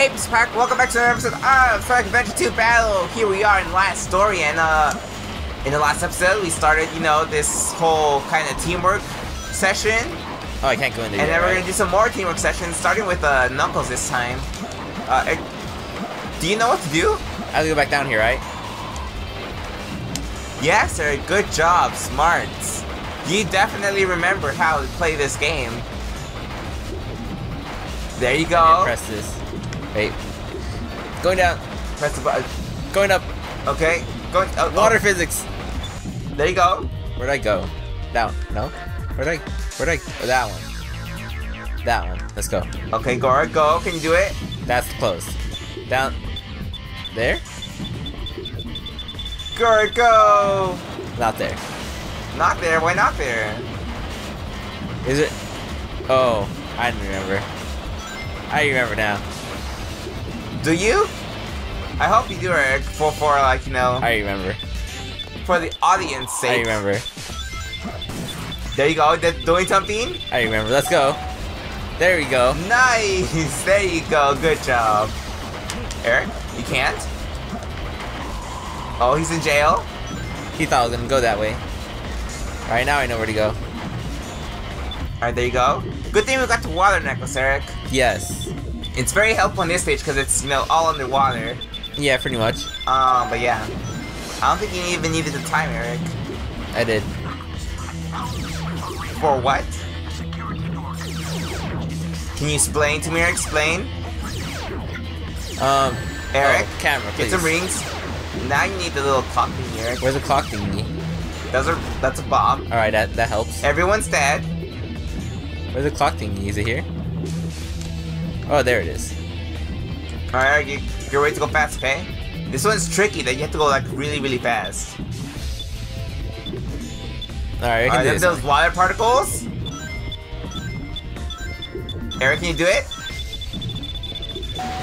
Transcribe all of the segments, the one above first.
Hey, Mr. Pack, welcome back to another episode of Sonic Adventure 2 Battle. Here we are in the last story, and uh, in the last episode, we started, you know, this whole kind of teamwork session. Oh, I can't go in there. And yet, then we're right? gonna do some more teamwork sessions, starting with uh, Knuckles this time. Uh, eh, do you know what to do? I have to go back down here, right? Yes, sir. Good job, smart. You definitely remember how to play this game. There you go. press this. Wait. Going down. Press the button. Going up. Okay. Going. Uh, oh, Water oh, physics. there you go. Where'd I go? Down. No? Where'd I? Where'd I? Oh, that one. That one. Let's go. Okay, Gora, go. Can you do it? That's close. Down. There? Gora, go. Not there. Not there. Why not there? Is it? Oh, I didn't remember. I remember now. Do you? I hope you do, Eric. For for like you know, I remember. for the audience sake. I remember. There you go. That's doing something. I remember. Let's go. There we go. Nice. There you go. Good job. Eric, you can't. Oh, he's in jail. He thought I was gonna go that way. Alright, now I know where to go. All right, there you go. Good thing we got the water necklace, Eric. Yes. It's very helpful in this stage because it's you know all underwater. Yeah, pretty much. Um, but yeah, I don't think you even needed the time, Eric. I did. For what? Can you explain to me, Eric? Explain. Um, Eric, oh, camera, please. Get some rings. Now you need the little clock thing, Eric. Where's the clock thingy? That's a that's a bomb. Alright, that, that helps. Everyone's dead. Where's the clock thingy? Is it here? Oh, there it is. All right, you, you're ready to go fast, okay? This one's tricky. That you have to go like really, really fast. Alright, I can Alright, do this. those water particles. Eric, can you do it?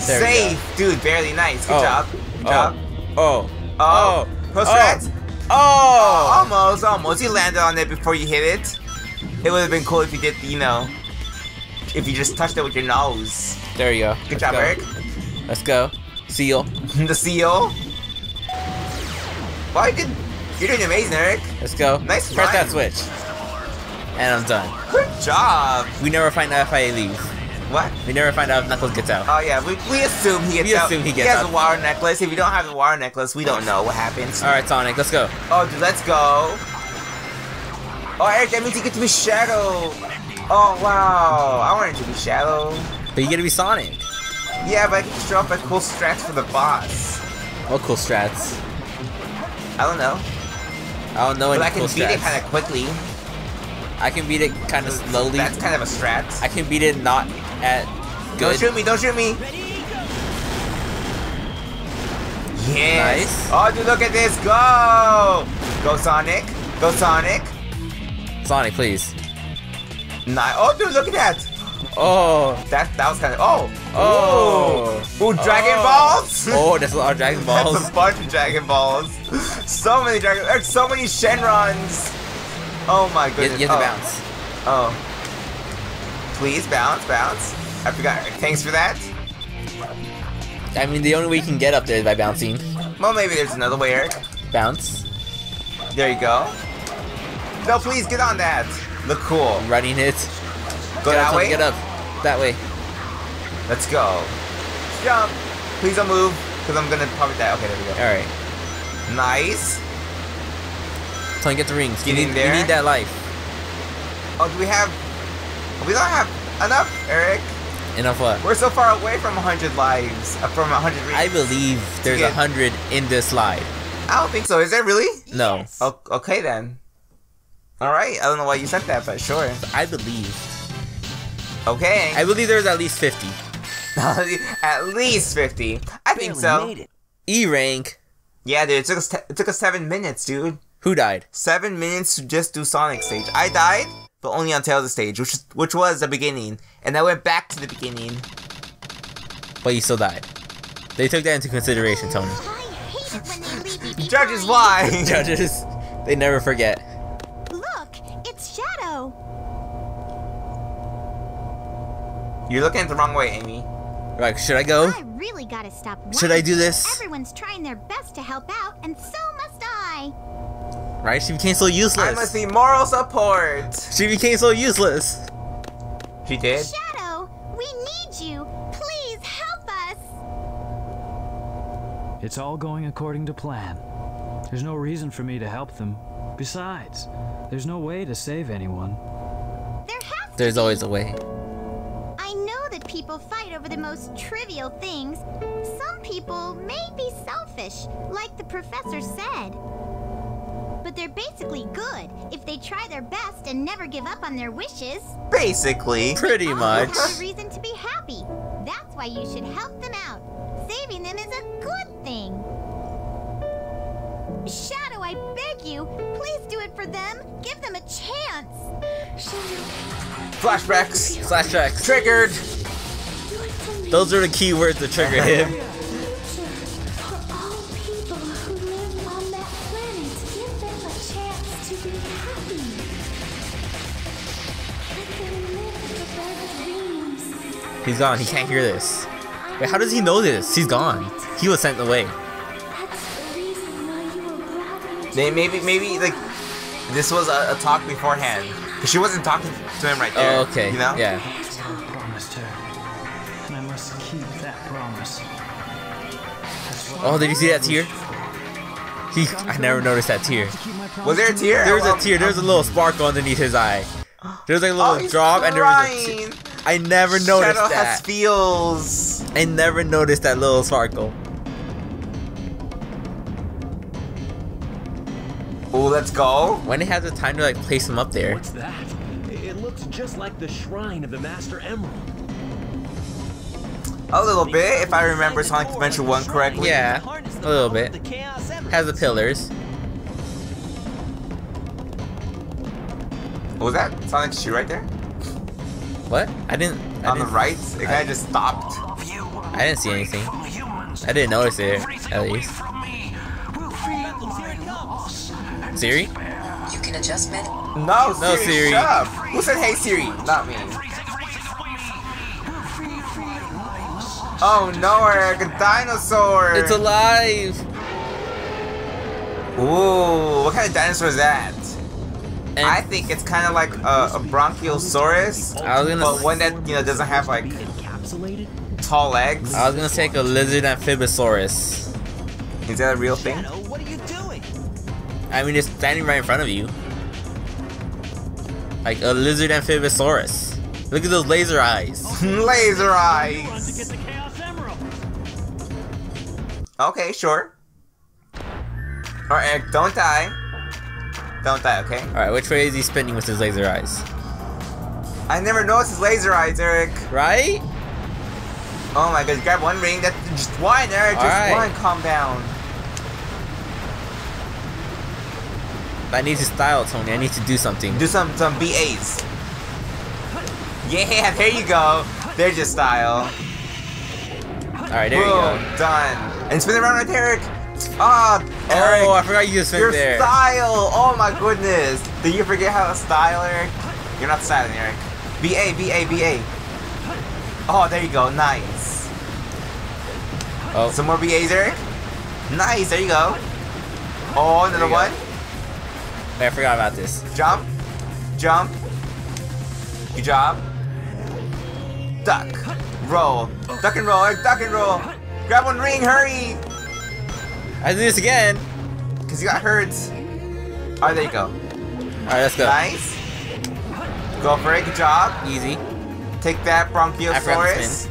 There. Safe, dude. Barely nice. Good Oh. job. Good Oh. job. Oh. Oh. Oh. Post Oh. rats? Oh! Almost, almost. You landed on it before you hit it. It would have been cool if you did, you know, if you just touched it with your nose. There you go. Good Let's job, go. Eric. Let's go. Seal. the seal. You did. You're doing amazing, Eric. Let's go. Nice Press that switch. And I'm done. Good job. We never find out if I leave. What? We never find out if Knuckles gets out. Oh yeah, we, we assume he gets We out. assume he gets has out. a wire necklace. If you don't have the wire necklace, we don't know what happens. Alright, Sonic, let's go. Oh, dude, let's go. Oh, Eric, that means you get to be Shadow. Oh wow, I wanted to be Shadow. But you get to be Sonic. Yeah, but I can show up at cool strats for the boss. What cool strats? I don't know, I don't know but any I can cool beat it kind of quickly. I can beat it kind of slowly. That's kind of a strat. I can beat it not at Don't shoot me! Don't shoot me! Yes. Nice. Oh, dude, look at this! Go! Go Sonic! Go Sonic! Sonic, please. Nice. Oh, dude, look at that! Oh. That that was kind of oh Oh. oh. Ooh, Dragon Oh. Balls! Oh, that's a lot of Dragon Balls. That's a bunch of Dragon Balls. So many Dragon. There's so many Shenrons. Oh my goodness. you have to oh. bounce. Oh. Please bounce, bounce. I forgot. Thanks for that. I mean, the only way you can get up there is by bouncing. Well, maybe there's another way, Eric. Bounce. There you go. No, please get on that. Look cool. Running it. Go get that up, way. Get up. That way. Let's go. Jump. Please don't move, because I'm gonna probably die. Okay, there we go. Alright. Nice. Tony, get the rings. Get you need, there. You need that life. Oh, do we have? We don't have enough, Eric. Enough what? We're so far away from 100 lives, uh, from 100 rings. I believe there's a get- hundred in this slide. I don't think so. Is there really? No. Okay then. All right. I don't know why you said that, but sure. I believe. Okay. I believe there's at least 50. At least 50. I think so. E rank. Yeah, dude. It took us. T- it took us seven minutes, dude. Who died? Seven minutes to just do Sonic stage. I died, but only on Tails of stage, which which was the beginning, and I went back to the beginning. But you still died. They took that into consideration, Tony. I hate it when they leave me. Judges, why? Judges, they never forget. Look. You're looking at the wrong way, Amy. Like, should I go? I really gotta stop. Should I do this? Everyone's trying their best to help out, and so must I. Right? She became so useless. I must be moral support. She became so useless. She did. Shadow, we need you. Please help us. It's all going according to plan. There's no reason for me to help them. Besides, there's no way to save anyone. There has to There's be. always a way. I know that people fight over the most trivial things. Some people may be selfish, like the professor said. But they're basically good if they try their best and never give up on their wishes. Basically. Pretty All much. have a reason to be happy. That's why you should help them out. Saving them is a good thing. Shadow, I beg you, please do it for them. Give them a chance. Flashbacks. flashbacks. Triggered. Those are the key words to trigger him. For all people who live on that planet, give them a chance to be happy. Let them live for their dreams. He's gone. He can't hear this. Wait, how does he know this? He's gone. He was sent away. They maybe maybe like this was a, a talk beforehand. 'Cause she wasn't talking to him right there. Oh, okay. You know? Yeah. I promised her, and I must keep that promise. Oh, did you see that tear? He, I never noticed that tear. Was there a tear? There's a Well, tear. There's a little sparkle underneath his eye. There's like a little Oh, drop, and there was a tear. I never noticed Shadow has that. feels. I never noticed that little sparkle. Oh, let's go. When they had the time to like place them up there. What's that? It looks just like the shrine of the Master Emerald. A little bit, if I remember Sonic Adventure 1 correctly. Yeah, a little bit. Has the pillars. What was that? Sonic's shoe right there? What? I didn't. I On the didn't, right? It kind of just stopped. I didn't see anything. I didn't notice it, at least. Siri? You can adjust med. No, No, Siri, Siri. shut up. Who said hey Siri? Not me. Oh no, Eric, a dinosaur! It's alive! Ooh, what kind of dinosaur is that? And I think it's kind of like a, a Bronchiosaurus, I was gonna but one that you know doesn't have like Encapsulated? tall legs. I was gonna take a lizard amphibosaurus. Is that a real thing? I mean, it's standing right in front of you. Like a lizard amphibosaurus. Look at those laser eyes. Laser eyes. get the Chaos Emerald. Okay, sure. Alright, Eric, don't die. Don't die, okay? Alright, which way is he spinning with his laser eyes? I never noticed his laser eyes, Eric. Right? Oh my god, grab one ring. That's just one, Eric. Just Alright. one. Calm down. I need to style, Tony. I need to do something. Do some some BAs. Yeah, there you go. There's your style. Alright, there you go. done. And spin it around right Eric. Ah, Eric. Oh, I forgot you just your spin there. style. Oh my goodness. Did you forget how to style, Eric? You're not styling, Eric. BA, BA, BA. Oh, there you go. Nice. Oh, Some more BAs, Eric. Nice. There you go. Oh, another one. go. Wait, I forgot about this. Jump. Jump. Good job. Duck. Roll. Duck and roll. Duck and roll. Grab one ring. Hurry. I do this again. Because you got hurt. Oh, there you go. Alright, let's go. Nice. Go for it. Good job. Easy. Take that, I forgot to Bronchiosaurus.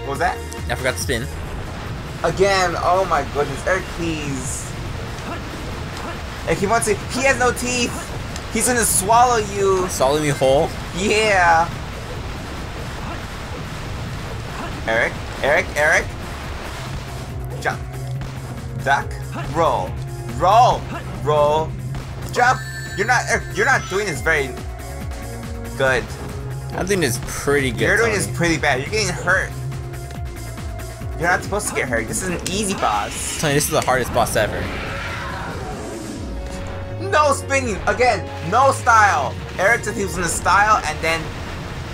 What was that? I forgot to spin. Again. Oh my goodness. Eric, please. He wants to. He has no teeth. He's gonna swallow you. Swallow me whole. Yeah. Eric, Eric, Eric. Jump. Duck. Roll. Roll. Roll. Jump. You're not. Eric, You're not doing this very good. I think it's pretty good. You're doing this pretty bad. You're getting hurt. You're not supposed to get hurt. This is an easy boss. Tony, this is the hardest boss ever. No spinning again. No style. Eric said he was in the style, and then,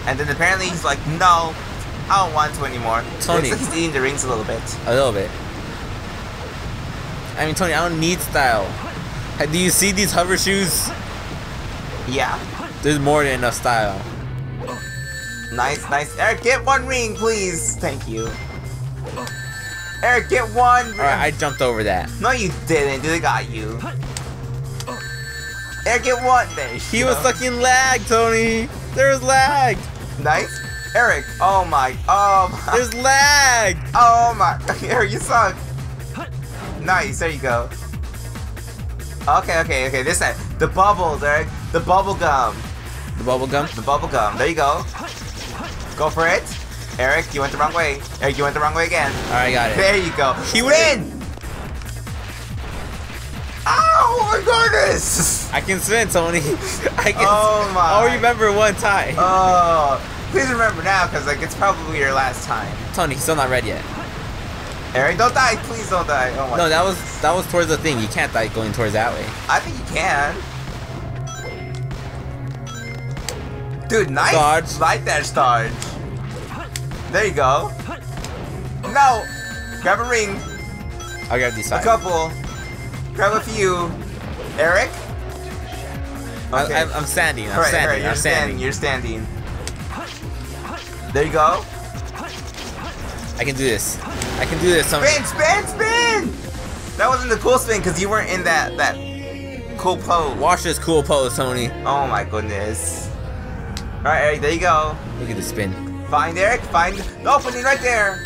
and then apparently he's like, no, I don't want to anymore. Tony. Like he's eating the rings a little bit. A little bit. I mean, Tony, I don't need style. Do you see these hover shoes? Yeah. There's more than enough style. Nice, nice. Eric, get one ring, please. Thank you. Eric, get one. Alright, I jumped over that. No, you didn't. Dude, I got you. Eric, get one. He was stuck in lag, Tony. There's lag. Nice. Eric, oh my, um. oh my, There's lag. oh my. Eric, you suck. Nice, there you go. Okay, okay, okay. This time, the bubbles, Eric. The bubble gum. The bubble gum. The bubble gum. There you go. Go for it. Eric, you went the wrong way. Eric, you went the wrong way again. Alright, got it. There you go. He win. Oh my goodness! I can spin, Tony. I can. Oh my. I'll remember one time. Oh, please remember now, because like it's probably your last time. Tony, he's still not red yet. Eric, don't die! Please don't die! Oh my. No, that was that was towards the thing. You can't die going towards that way. I think you can. Dude, nice. Dodge. Light dash dodge. There you go. No. Grab a ring. I'll grab these A couple. Grab a few. Eric. I, Okay. I'm, I'm standing. I'm Alright, standing. alright, you're I'm standing. You're standing. There you go. I can do this. I can do this. Spin, spin, spin! That wasn't the cool spin because you weren't in that that cool pose. Watch this cool pose, Tony. Oh my goodness. Alright, Eric, there you go. Look at the spin. Find Eric, find oh, the opening right there.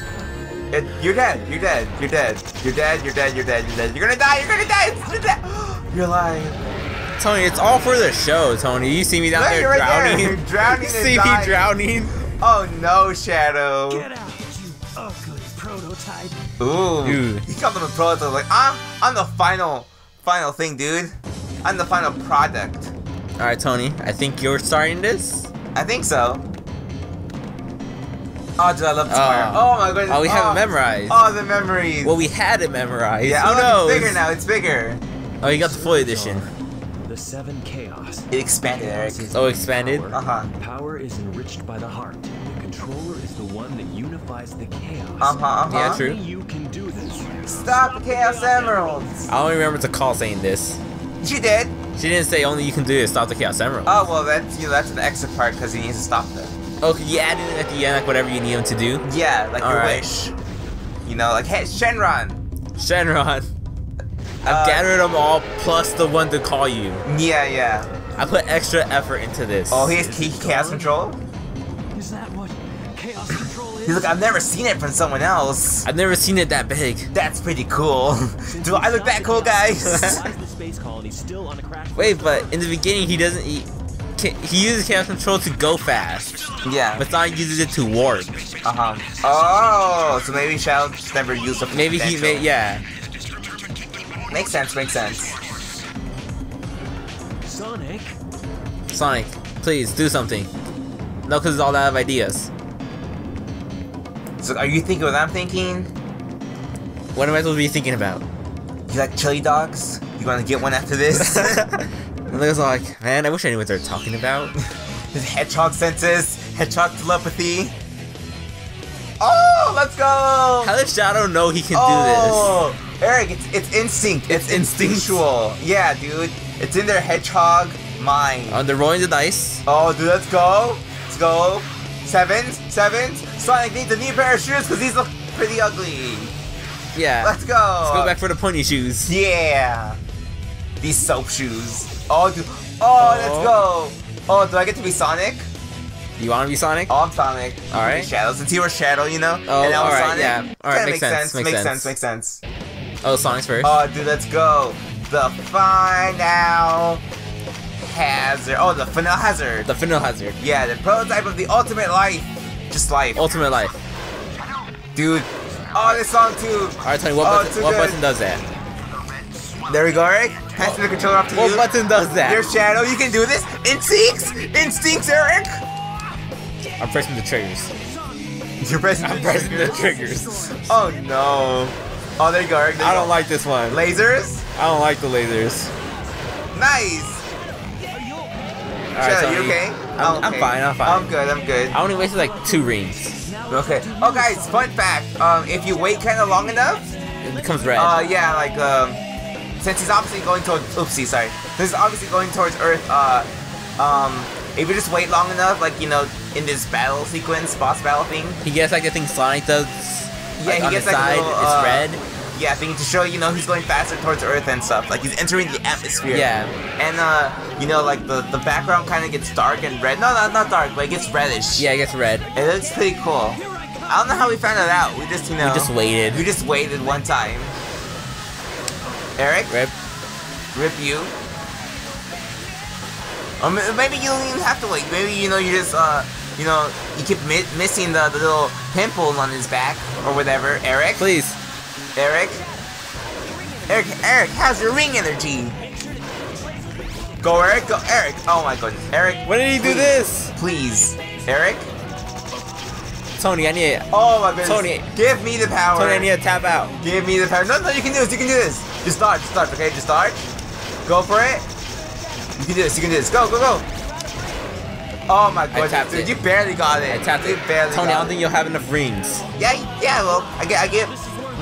It, you're dead, you're dead, you're dead, you're dead, you're dead, you're dead, you're dead. You're gonna die, you're gonna die, you're dead. You're alive. Tony, it's all for the show, Tony. You see me down Look, there you're right there. drowning. You're drowning you and see dying. me drowning. Oh no, Shadow. Get out, you ugly prototype. Ooh. Dude. He called him a prototype. Like, I'm, I'm the final, final thing, dude. I'm the final product. All right, Tony. I think you're starting this. I think so. Oh, dude, I love this Oh. Oh my goodness. Oh, we have oh. it memorized. Oh, the memories. Well, we had it memorized. yeah, Who oh, look, knows? it's bigger now. It's bigger. Oh, you got the full edition. The seven chaos. It expanded, Eric. Chaos is Oh, expanded? Power. Uh-huh. Power is enriched by the heart. The controller is the one that unifies the chaos. Uh-huh, uh-huh. Yeah, true. You can do this. Stop the Chaos Emeralds. I only remember to call saying this. She did. She didn't say only you can do is stop the Chaos Emerald. Oh, well, that's, you know, that's an exit part because he needs to stop them. Oh, could you add in at the end like whatever you need him to do? Yeah, like your Alright. wish. You know, like, hey, Shenron. Shenron, I've Uh, gathered them all plus the one to call you. Yeah, yeah. I put extra effort into this. Oh, he has he, Chaos Control? Is that what chaos control is? He's like, I've never seen it from someone else. I've never seen it that big. That's pretty cool. Do I look that cool, guys? Why is the space colony still on a crash? Wait, but in the beginning he doesn't. He, ca- he uses chaos control to go fast. yeah. Masai uses it to warp. Uh huh. Oh, so maybe Shadow just never used the Maybe he potential. may. Yeah. Makes sense. Makes sense. Sonic. Sonic, please do something. No, because it's all out of ideas. So, are you thinking what I'm thinking? What am I supposed to be thinking about? You like chili dogs? You gonna get one after this? And Leo's like, man, I wish I knew what they're talking about. His hedgehog senses, hedgehog telepathy. Oh, let's go! How does Shadow know he can do this? oh, Eric, it's it's instinct. It's, It's instinct. instinctual. Yeah, dude. It's in their hedgehog mind. Oh, they're rolling the dice. Oh, dude, let's go. Let's go. Sevens, sevens. Sonic needs a new pair of shoes because these look pretty ugly. Yeah. Let's go. Let's go back for the pony shoes. Yeah. These soap shoes. Oh, dude. Oh, let's oh. go. Oh, do I get to be Sonic? You want to be Sonic? Oh, I'm Sonic. All right. Shadow. Since you were Shadow, you know. Oh, and all right, Sonic. yeah. All right, Kinda makes sense, makes Makes sense. sense. Makes sense. Oh, Sonic's first. Oh, dude, let's go. The final hazard. Oh, the final hazard. the Final Hazard. Yeah, the prototype of the ultimate life. Just life. Ultimate Life. Dude. Oh, this song too. All right, Tony. What, Oh, button, what good. button does that? There we go, Eric. Pass the controller off to What you. button does that? Your shadow, you can do this. Instincts! Instincts, Eric! I'm pressing the triggers. You're pressing I'm pressing the triggers. Oh no. Oh, there you go, Eric. There I you don't go. like this one. Lasers? I don't like the lasers. Nice! Alright, Shut up, you okay? I'm- Oh, I'm fine, I'm fine. I'm good, I'm good. I only wasted like two rings. Okay. Oh, guys, fun fact. Um, if you wait kind of long enough, It becomes red. uh, yeah, like, um, since he's obviously going towards, oopsie, sorry. Since he's obviously going towards Earth, uh, um, if you just wait long enough, like, you know, in this battle sequence, boss battle thing, he gets like the thing Sonic does. Yeah, like, he on gets, the like, a side. little, it's uh, red. yeah, thing to show, you know, he's going faster towards Earth and stuff. Like, he's entering the atmosphere. Yeah. And, uh, you know, like, the, the background kind of gets dark and red. No, no, not dark, but it gets reddish. Yeah, it gets red. It looks pretty cool. I don't know how we found it out. We just, you know. We just waited. We just waited one time. Eric, Rip. rip you. Or maybe you don't even have to wait. Maybe, you know, you just, uh, you know, you keep mi- missing the, the little pimples on his back or whatever. Eric, Please. Eric, Eric, Eric, how's your ring energy? Go, Eric, go, Eric. Oh my goodness, Eric. When did he do this? Please, Eric. Tony, I need it. Oh my goodness. Tony. give me the power. Tony, I need to tap out. Give me the power. No, no, you can do this. You can do this. Just start. Just start. Okay, just start. Go for it. You can do this. You can do this. Go, go, go. Oh my goodness, tapped dude, it. you barely got it. I tapped you it. barely Tony, I don't think you'll have enough rings. Yeah, yeah. Well, I get, I get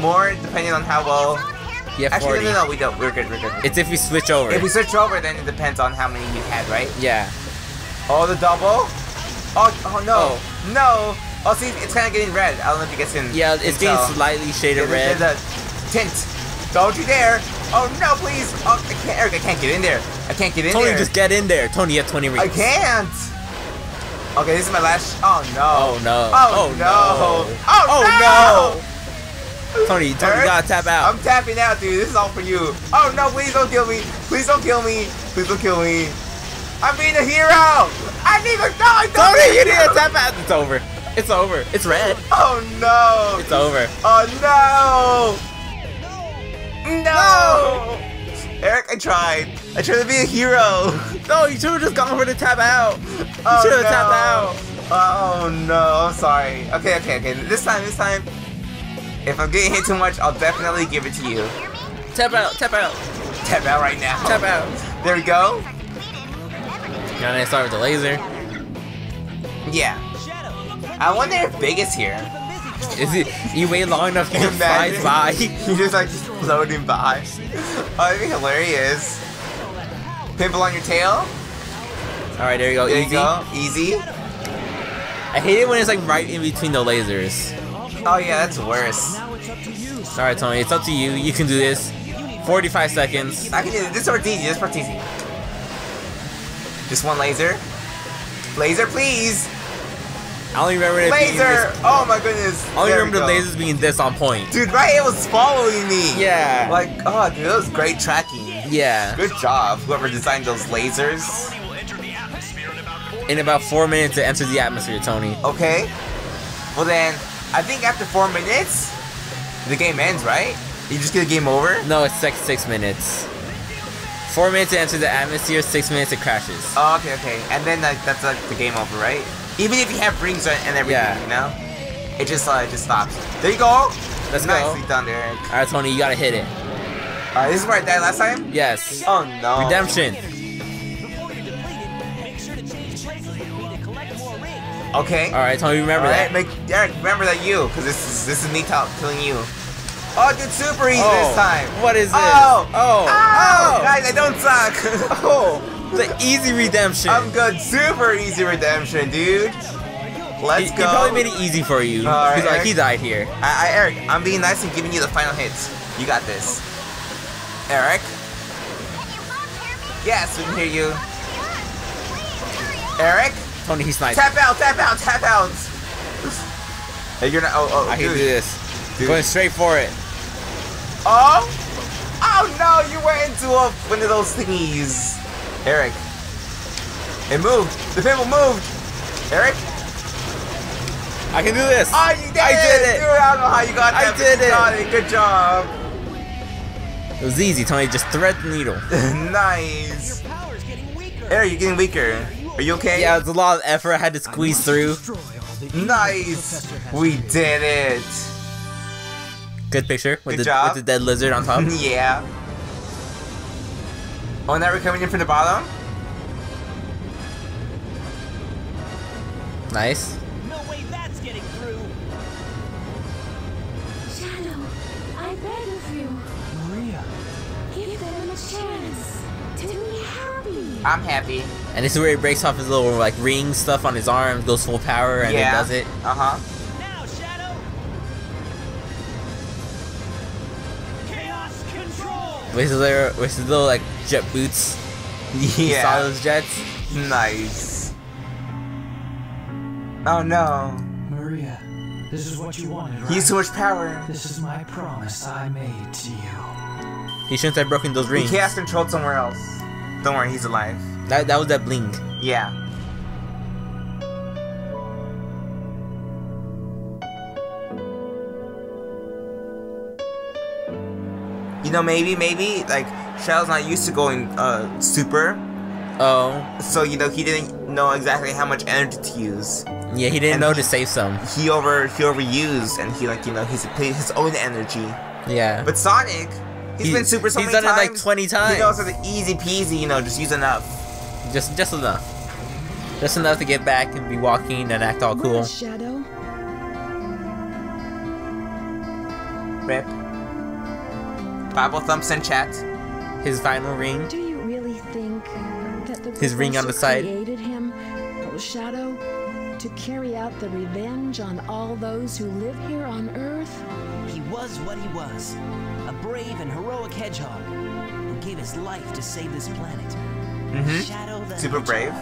more depending on how well. Yeah, have Actually, no, no, no, we don't. We're good. We're good. It's if we switch over. If we switch over, then it depends on how many you had, right? yeah. Oh, the double. Oh, oh no, oh. no. Oh, see, it's kind of getting red. I don't know if you guys can. Yeah, it's can getting tell. slightly shaded red. There's a tint. Don't you dare! Oh no, please! Oh, I can't, Eric, I can't get in there. I can't get in Tony, there. just get in there. Tony, you have 20 rings. I can't. Okay, this is my last. Oh no! Oh no. Oh, oh no! Oh, oh, no! no! Tony, Tony, Eric, gotta tap out. I'm tapping out, dude. This is all for you. Oh no! Please don't kill me! Please don't kill me! Please don't kill me! I'm being a hero! I need to die! Tony, you need to tap out. It's over. It's over. It's red. Oh no! It's over. Oh no! No! Eric, I tried. I tried to be a hero. No, you should have just gone for the tap out. You Oh, should have no. tapped out. Oh no, I'm sorry. Okay, okay, okay. This time, this time, if I'm getting hit too much, I'll definitely give it to you. Tap out. Tap out. Tap out right now. Tap out. There we go. Now I start with the laser. Yeah. I wonder if Big is here. Is it? You wait long enough, you fly by. He's just like floating by. Oh, that'd be hilarious. Pimple on your tail. All right, there you go. There Easy. you go. Easy. I hate it when it's like right in between the lasers. Oh yeah, that's worse. All right, Tony, it's up to you. You can do this. 45 seconds. I can do this. This part's easy. This part's easy. Just one laser. Laser, please. I only remember it Laser. this. Oh my goodness. I only There remember the lasers being this on point. Dude, right? It was following me. Yeah. Like, oh, dude, that was great tracking. Yeah. Good job, whoever designed those lasers. In about four minutes, it enters the atmosphere, Tony. Okay. Well then, I think after four minutes, the game ends, right? You just get a game over. No, it's six six minutes. Four minutes to enter the atmosphere. Six minutes it crashes. Oh, okay, okay. And then like, that's like the game over, right? Even if you have rings and everything, Yeah. you know, it just uh, it just stops. There you go. Let's go. Nicely done, Eric. All right, Tony, you gotta hit it. Alright, this is where I died last time. Yes. Oh no. Redemption. Okay. All right, Tony, remember Alright, that. make Derek remember that you, because this is this is me talk, killing you. Oh, dude, super easy Oh, this time. What is this? Oh, oh, oh, guys, I don't suck. oh. The easy redemption. I'm good. Super easy redemption, dude. Let's he, go. he probably made it easy for you. He's like, he died here. I, I, Eric, I'm being nice and giving you the final hits. You got this. Eric? Yes, we can hear you. Eric? Tony, he's nice. Tap out, tap out, tap out. Hey, you're not. Oh, oh, I can dude. do this. Dude. Going straight for it. Oh! Oh no, you went into a, one of those thingies. Eric. It moved. The pimple moved. Eric? I can do this. Oh, you did I it! did it. Dude, I don't know how you got I that. but did it. Good job. It was easy, Tony. Just thread the needle. nice. Eric, you're getting weaker. Are you okay? Yeah, it was a lot of effort I had to squeeze through. Nice. We did it. Good picture with Good the job. with the dead lizard on top. yeah. Oh, now we're coming in from the bottom? Nice. No way that's getting through. Shadow, I beg of you, Maria. give them a chance to be happy. I'm happy. And this is where he breaks off his little like ring stuff on his arm, goes full power, and yeah. then does it. Uh control. With his little, with his little like jet boots. You saw those jets? Nice. Oh no. Maria, this is what you wanted, right? He has too much power. This is my promise I made to you. He shouldn't have broken those rings. He rings. chaos controlled somewhere else. Don't worry, he's alive. That that was that bling. Yeah. You know, maybe, maybe, like, Shadow's not used to going, uh, super, Oh, so, you know, he didn't know exactly how much energy to use. yeah, he didn't And know he- to save some. He over, he overused, and he, like, you know, he's played his own energy. Yeah. But Sonic, he's He- been super so he's many done it, like, 20 times. He knows how to easy peasy, you know, just use enough. just just enough. Just enough to get back and be walking and act all cool. Shadow? Rip. Bible thumps and chat. His final ring. Do you really think that the His ring on the side. created him, oh, Shadow, to carry out the revenge on all those who live here on Earth? He was what he was. A brave and heroic hedgehog who gave his life to save this planet. Mm-hmm. Shadow the Super brave.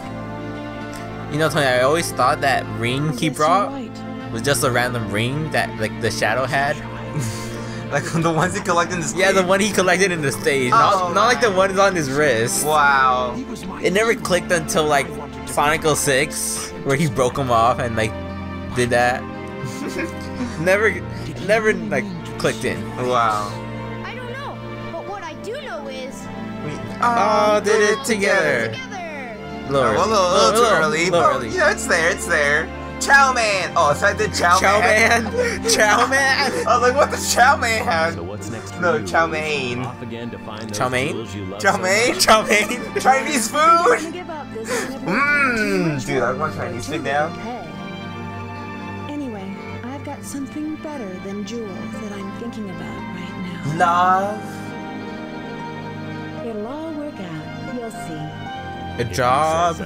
You know, Tony, I always thought that ring he brought right. was just a random ring that like the shadow had. Like the ones he collected in the stage? Yeah, the one he collected in the stage. Oh, not, not like the ones on his wrist. Wow. It never clicked until like Sonic 06, where he broke them off and like did that. never, never like clicked in. Wow. I don't know, but what I do know is We all did it together. together. Little Oh, early. a little, a little too early. Little but, early. Yeah, it's there, it's there. Chow Man! Oh, so I the Chow, Chow Man. Man, Chow Man. I was like, what does Chow Man have? So what's next for No, chow mein. Off again to find Chow mein? jewels you love Chow so mein? Chow Man. Chinese food! give up this whenever Mmm, dude, I work want for Chinese too food now. Anyway, I've got something better than jewels that I'm thinking about right now. Love. It'll all work out. You'll see. A If you job.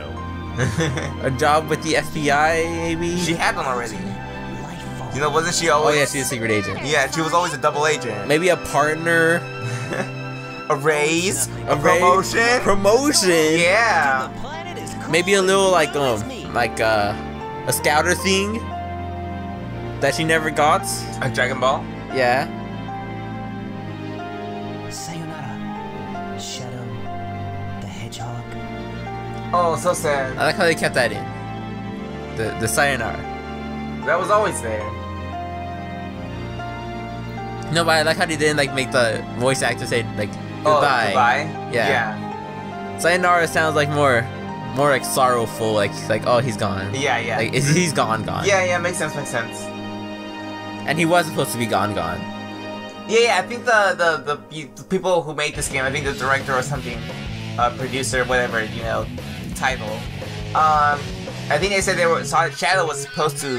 A job with the FBI, maybe. she had one already. You know, wasn't she always? oh yeah, she's a secret agent. Yeah, she was always a double agent. Maybe a partner. A raise, a, A raise, promotion. Promotion. yeah. The planet is Maybe a little like um like uh a scouter thing that she never got. A Dragon Ball. Yeah. Oh, so sad. I like how they kept that in. The the sayonara. That was always there. No, but I like how they didn't like make the voice actor say like goodbye. Oh, goodbye. goodbye. Yeah. Yeah. Sayonara sounds like more more like sorrowful, like like oh he's gone. Yeah. Yeah. Like he's gone gone. yeah. Yeah. Makes sense. Makes sense. And he was supposed to be gone gone. Yeah, yeah, I think the, the, the, the people who made this game, I think the director or something, uh, producer, whatever, you know, title, um, I think they said they were, Sonic Shadow was supposed to,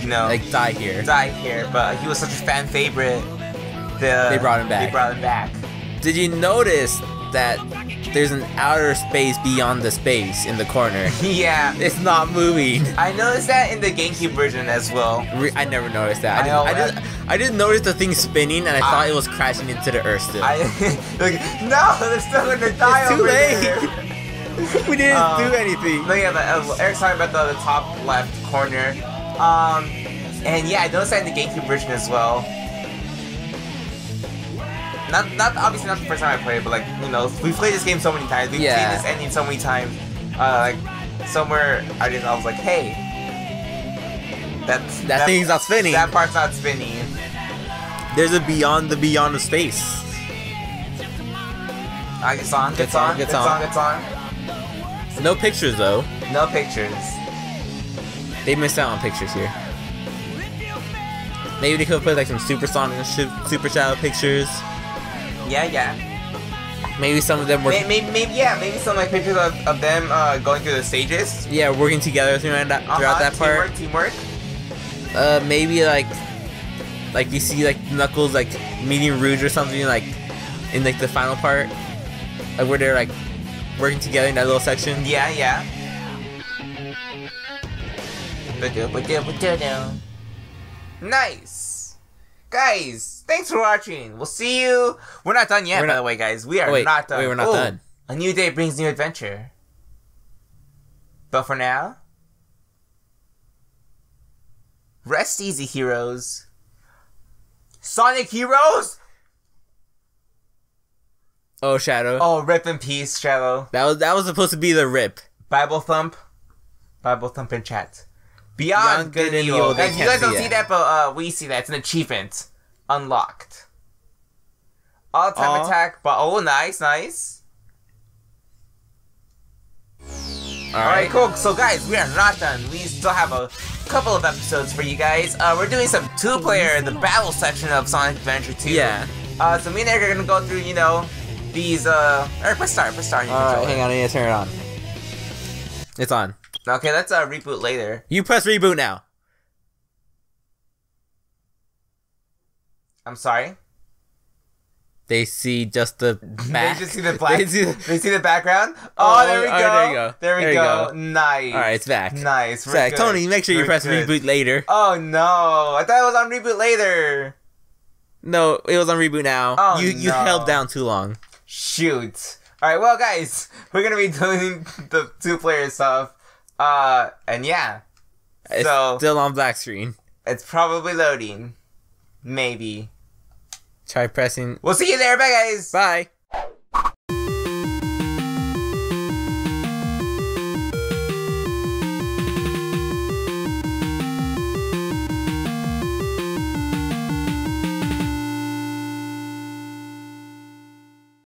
you know, Like die here. die here, but he was such a fan favorite, the, They brought him back. They brought him back. Did you notice that there's an outer space beyond the space in the corner? yeah. It's not moving. I noticed that in the GameCube version as well. Re- I never noticed that. I, I didn't, know, I, didn't, I didn't notice the thing spinning, and I I- thought it was crashing into the earth still. I, like, no, they're still gonna die It's too late. we didn't Um, do anything. No, yeah, the, uh, Eric's talking about the, the top left corner. Um, and yeah, I noticed that in the GameCube version as well. Not, not obviously not the first time I played, but like you know, we've played this game so many times. We've Yeah. seen this ending so many times. Uh, like somewhere I didn't. I was like, hey, that's That thing's not spinning. That part's not spinning. There's a beyond the beyond of space. Uh, it's on. It's, It's on. on, It's it's on. on. It's on. No pictures though. No pictures. They missed out on pictures here. Maybe they could put like some supersonic, sh- super shadow pictures. Yeah, yeah. Maybe some of them were. Maybe, maybe, maybe yeah, maybe some like pictures of, of them uh, going through the stages. Yeah, working together throughout that, throughout Uh-huh, that part. Teamwork, teamwork. Uh, maybe like, like you see like Knuckles like meeting Rouge or something like, in like the final part, like where they're like working together in that little section. Yeah, yeah. Nice. Guys, thanks for watching. We'll see you. We're not done yet, We're by not- the way, guys. We are Oh, wait, not done. wait, we're not Oh, done. A new day brings new adventure. But for now, rest easy, heroes. Sonic Heroes? Oh, Shadow. Oh, rip in peace, Shadow. That was that was supposed to be the rip. Bible thump. Bible thump in chat. Beyond, Beyond good, and evil. Guys, you guys don't see that, but uh, we see that. It's an achievement. Unlocked. All time attack, but oh, nice, nice. All Alright, cool. So, guys, we are not done. We still have a couple of episodes for you guys. Uh, we're doing some two player, the battle section of Sonic Adventure 2. Yeah. Uh, so, me and Eric are gonna go through, you know, these, uh. Eric, press start, press start. All right, hang on, I need to turn it on. It's on. Okay, let's uh, reboot later. You press reboot now. I'm sorry. They see just the back. They just see the black. They they, see see, the background. Oh, Oh, there we go. oh, there you go. There we There go. go. Nice. All right, it's back. Nice. We're Zach, good. Tony, make sure you We're press good. reboot later. Oh no! I thought it was on reboot later. No, it was on reboot now. Oh, you you no. held down too long. Shoot. All right. Well, guys, we're gonna be doing the two-player stuff. Uh, and yeah, It's So- still on black screen. it's probably loading. Maybe. Try pressing. We'll see you there. Bye, guys. Bye.